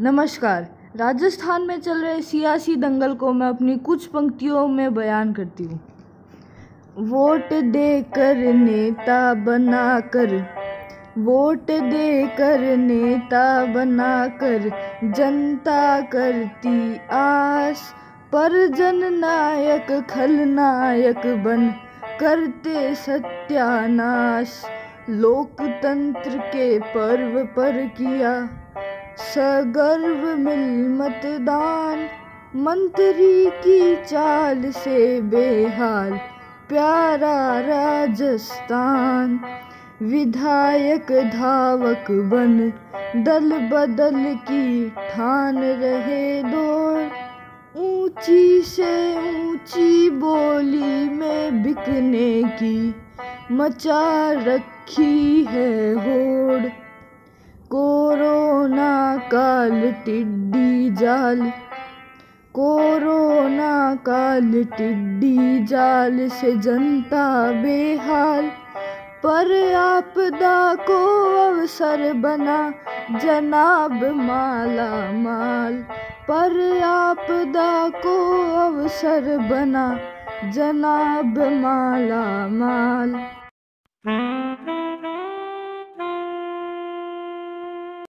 नमस्कार। राजस्थान में चल रहे सियासी दंगल को मैं अपनी कुछ पंक्तियों में बयान करती हूँ। वोट देकर नेता बनाकर, वोट देकर नेता बनाकर, जनता करती आस पर जन जननायक खलनायक बन, करते सत्यानाश, लोकतंत्र के पर्व पर किया। सगर्व मिल मतदान, मंत्री की चाल से बेहाल, प्यारा राजस्थान। विधायक धावक बन, दल बदल की ठान रहे दौड़। ऊँची से ऊँची बोली में बिकने की, मचा रखी है होड़। कोरोना काल टिड्डी जाल, कोरोना काल टिड्डी जाल से जनता बेहाल। पर आपदा को अवसर बना जनाब माला माल पर आपदा को अवसर बना जनाब माला माल